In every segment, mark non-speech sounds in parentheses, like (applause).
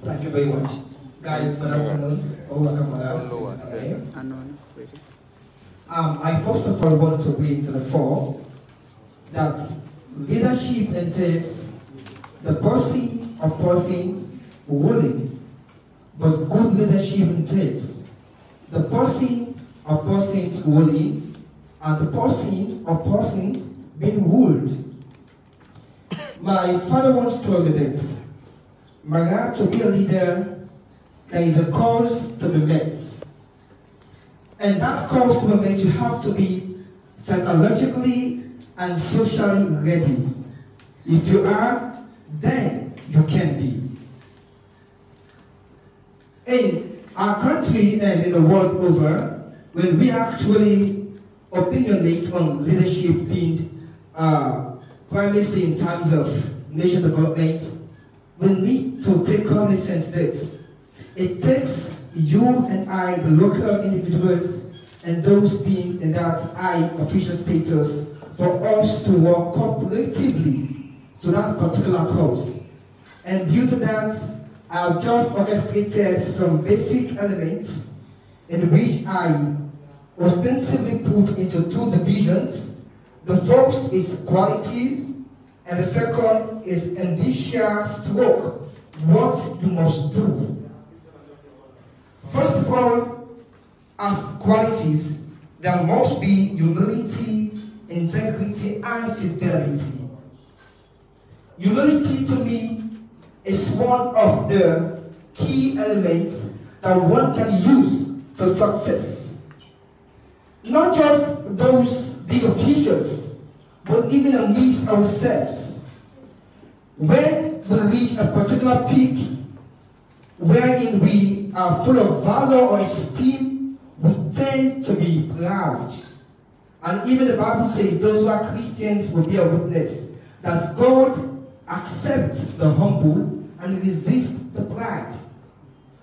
Thank you very much. Guys, good afternoon. Oh, welcome, guys. Lower, Okay. Unknown, please. Um, I first of all want to bring to the fore that leadership entails the person of persons ruling, but good leadership entails the person of persons ruling and the person of persons being ruled. My father once told me that Maga, to be a leader, there is a cause to be met. And that cause to be met, you have to be psychologically and socially ready. If you are, then you can be. In our country and in the world over, when we actually opinionate on leadership being uh, primacy in terms of nation development, we need to take cognizance that it takes you and I, the local individuals, and those being in that high official status, for us to work cooperatively to that particular cause. And due to that, I've just orchestrated some basic elements in which I ostensibly put into two divisions. The first is qualities, and the second is indicia stroke, what you must do. First of all, as qualities, there must be humility, integrity, and fidelity. Humility to me is one of the key elements that one can use to success. Not just those big officials, but even amidst ourselves. When we reach a particular peak, wherein we are full of valor or esteem, we tend to be proud. And even the Bible says those who are Christians will be a witness that God accepts the humble and resists the pride.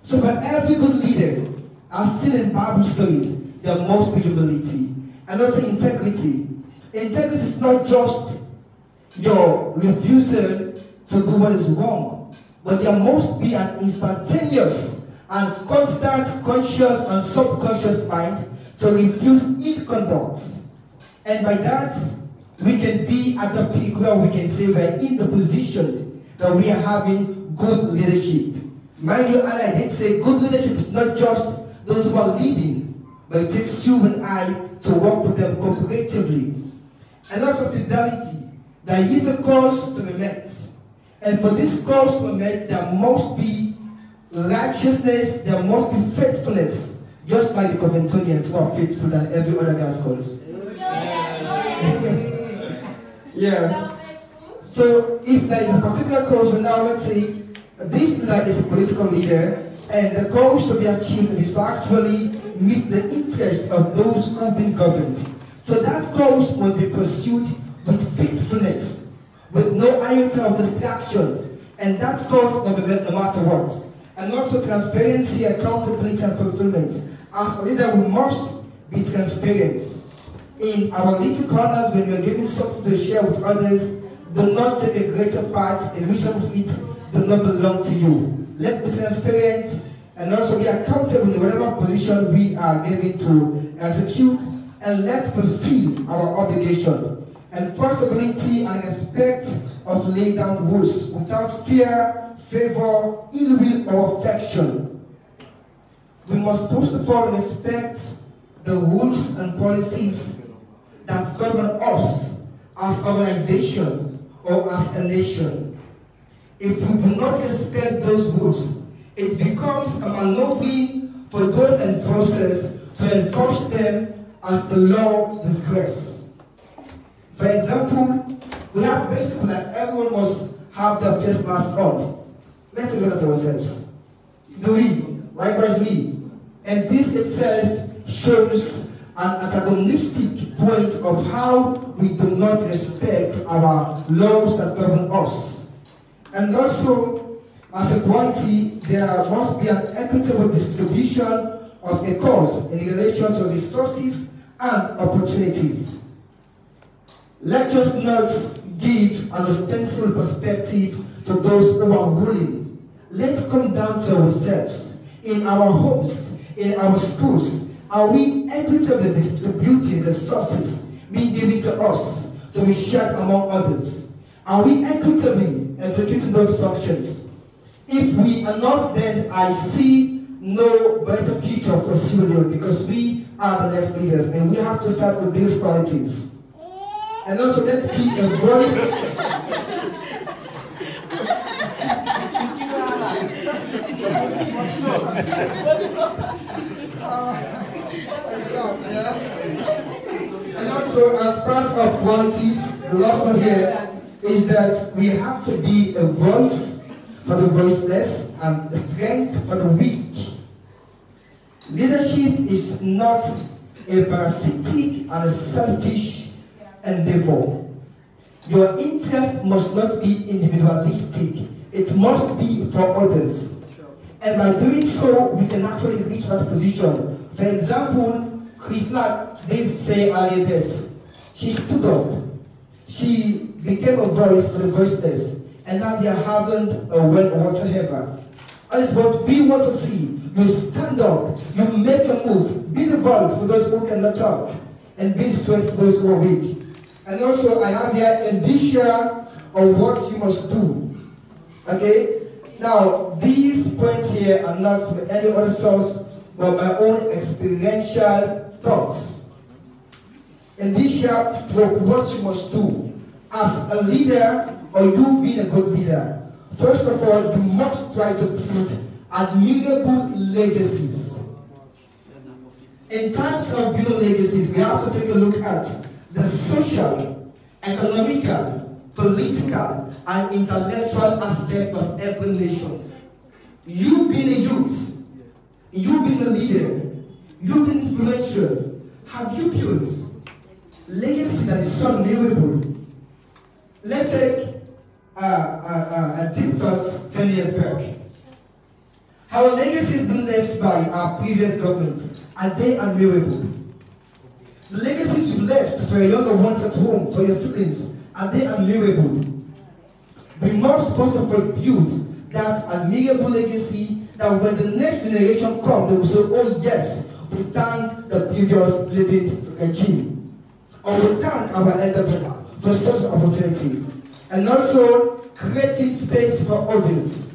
So for every good leader, I've seen in Bible stories, there must be humility and also integrity. Integrity is not just your refusal to do what is wrong, but there must be an instantaneous and constant conscious and subconscious mind to refuse ill conduct. And by that, we can be at the peak where we can say we're in the position that we are having good leadership. Mind you, I did say good leadership is not just those who are leading, but it takes you and I to work with them cooperatively. And also fidelity. There is a cause to be met. And for this cause to be met, there must be righteousness, there must be faithfulness, just like the Coventonians who are faithful than every other guy's cause. (laughs) Yeah. So if there is a particular cause, well now let's say this leader is a political leader, and the goal to be achieved is to actually meet the interest of those who have been governed. So that cause must be pursued with faithfulness, with no iota of distractions, and that's cause be no matter what. And also transparency, accountability, and fulfillment. As a leader, we must be transparent. In our little corners, when we are giving something to share with others, do not take a greater part in which some of it do not belong to you. Let's be transparent and also be accountable in whatever position we are given to execute and let's fulfill our obligation. Enforceability and respect of laid down rules without fear, favor, ill will, or affection. We must first of all respect the rules and policies that govern us as organization or as a nation. If we do not respect those rules, it becomes a maneuvering for those enforcers to enforce them as the law discretion. For example, we have basically that everyone must have their face mask on. Let's look at ourselves. Do we? Likewise me. And this itself shows an antagonistic point of how we do not respect our laws that govern us. And also, as a quality, there must be an equitable distribution of the cause in relation to resources and opportunities. Let us not give an ostensible perspective to those who are ruling let's come down to ourselves in our homes, in our schools. Are we equitably distributing the sources being given to us to be shared among others? Are we equitably executing those functions? If we are not, then I see no better future for Sierra because we are the next leaders and we have to start with these qualities. And also let's be a voice. and also as part of qualities, the last one here is that we have to be a voice for the voiceless and strength for the weak. Leadership is not a parasitic and a selfish endeavor. Your interest must not be individualistic. It must be for others. And by doing so, we can actually reach that position. For example, Krishna did say earlier that she stood up. She became a voice for the voiceless. And now they having a well whatsoever. That is what we want to see. You stand up, you make a move, be the voice for those who cannot talk, and be strength for those who are weak. And also, I have here a vision of what you must do. Okay? Now, these points here are not from any other source but my own experiential thoughts. In this year, stroke what you must do as a leader or you being a good leader. First of all, you must try to build admirable legacies. In times of building legacies, we have to take a look at the social, economical, political, and intellectual aspects of every nation. You being a youth, you being a leader, you being influential, have you built legacy that is so memorable? Let's take uh, uh, uh, a deep thoughts 10 years back. Our legacy has been left by our previous governments. Are they? The legacies you've left for your younger ones at home, for your siblings, are they admirable? We must first of all build that admirable legacy that when the next generation comes, they will say, oh yes, we thank the previous leading regime. Or we thank our elder brother for such an opportunity. And also creating space for others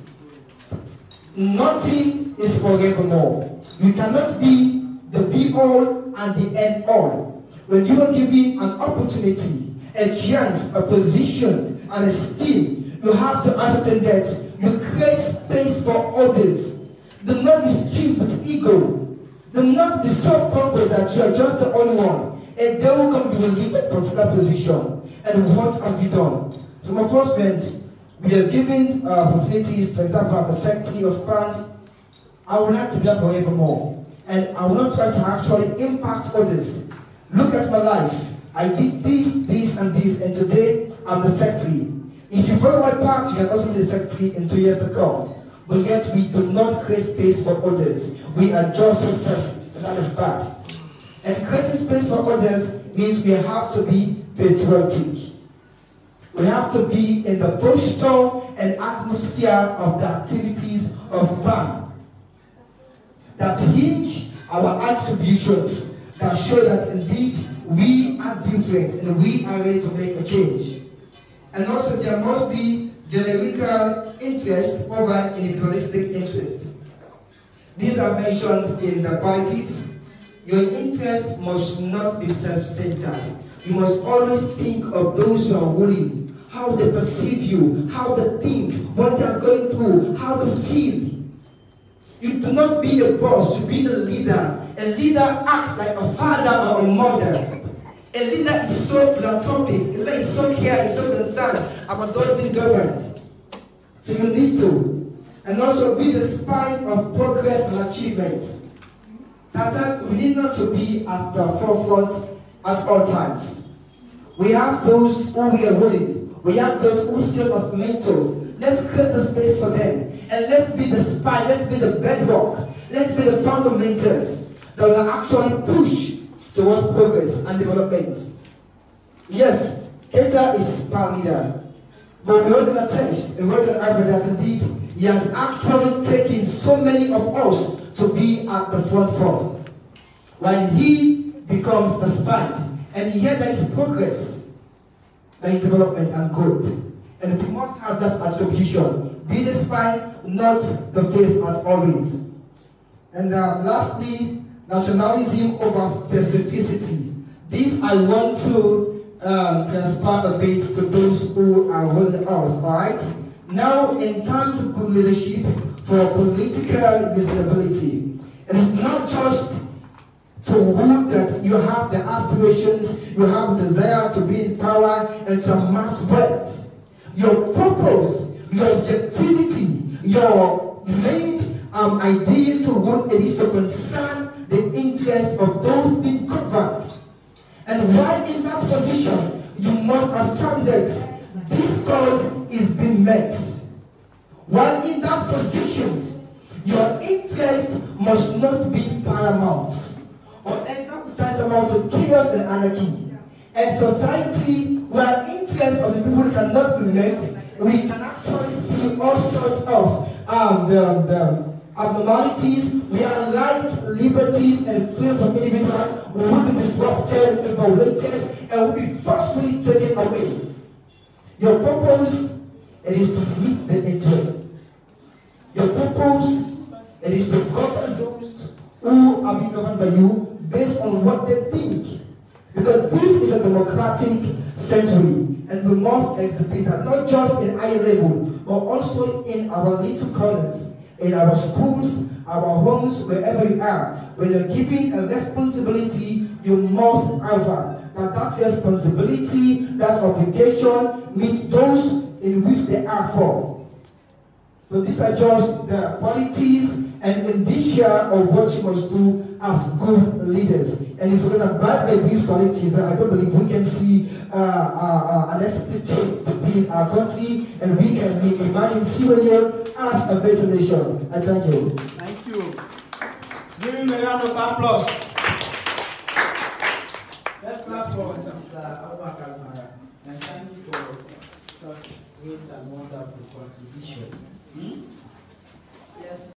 Nothing is forevermore. We cannot be the be all and the end all. When you are given an opportunity, a chance, a position, and esteem, you have to ascertain that you create space for others. Do not be filled with ego. Do not be so pompous that you are just the only one. And they will come to leave a particular position. And what have you done? Some of us went we have given uh, opportunities, for example, I'm a of grant. I would like to be forevermore. And I will not try to actually impact others. Look at my life. I did this, this, and this, and today I'm the secretary. If you follow my path, you can also be the secretary in two years to come. But yet we do not create space for others. We are just selfish, and that is bad. And creating space for others means we have to be patriotic. We have to be in the posture and atmosphere of the activities of man that hinge our attributions that show that indeed we are different and we are ready to make a change. And also there must be dialectical interest over individualistic interest. These are mentioned in the qualities. Your interest must not be self-centered. You must always think of those who are willing how they perceive you, how they think, what they are going through, how they feel. You do not be a boss, you be the leader. A leader acts like a father or a mother. A leader is so philanthropic, a leader is so caring, so concerned about those being governed. So you need to. And also be the spine of progress and achievements. That we need not to be at the forefront at all times. We have those who we are willing we have those who us as mentors. Let's create the space for them. And let's be the spine, let's be the bedrock, let's be the fundamentals that will actually push towards progress and development. Yes, Keita is spine leader. But we heard in a text, we heard in that indeed He has actually taken so many of us to be at the front front. While he becomes the spine, and here there is progress, there is development and growth. And we must have that vision. Be the spine, not the face as always. And uh, lastly, nationalism over specificity. This I want to um, transfer a bit to those who are holding us, alright? Now, in terms of good leadership for political visibility, it is not just to woo that you have the aspirations, you have the desire to be in power and to amass wealth. Your purpose, your objectivity, your main um, idea to what it is to concern the interest of those being governed. And while in that position, you must affirm that this cause is being met. While in that position, your interest must not be paramount or end up tantamount to chaos and anarchy. And society where interest of the people cannot be met, we can actually see all sorts of um, the, the abnormalities where rights, liberties, and freedoms of individuals will be disrupted violated and will be forcefully taken away. Your purpose is to meet the interest. Your purpose is to govern those who are being governed by you based on what they think. Because this is a democratic century, and we must exhibit that not just in higher level, but also in our little corners, in our schools, our homes, wherever you are. When you're giving a responsibility, you must have that that responsibility, that obligation meets those in which they are for. So these are just the qualities and indicia of what you must do as good leaders. And if we're going to abide by these qualities, I don't believe we can see uh, uh, uh, an expected change between our country and we can be imagining Sierra Leone as a better nation. I thank you. Thank you. Give him a round of applause. Let's clap for Mr. Abubakarr. And thank you for such great and wonderful contribution. Hmm? Yes.